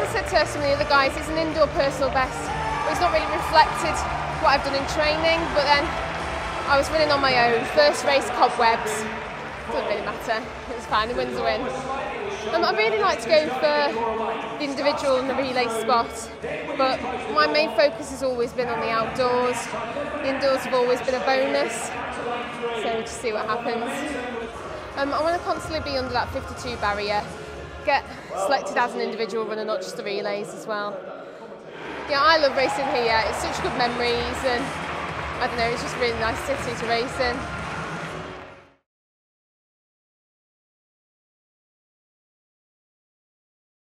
as I said to some of the other guys, it's an indoor personal best. It's not really reflected what I've done in training, but then I was running on my own. First race, cobwebs. Doesn't really matter. It's fine. The win's a win. Um, I really like to go for the individual and the relay spot, but my main focus has always been on the outdoors. The indoors have always been a bonus, so we'll just see what happens. Um, I want to constantly be under that 52 barrier, get selected as an individual runner, not just the relays as well. Yeah, I love racing here. It's such good memories, and I don't know, it's just a really nice city to race in.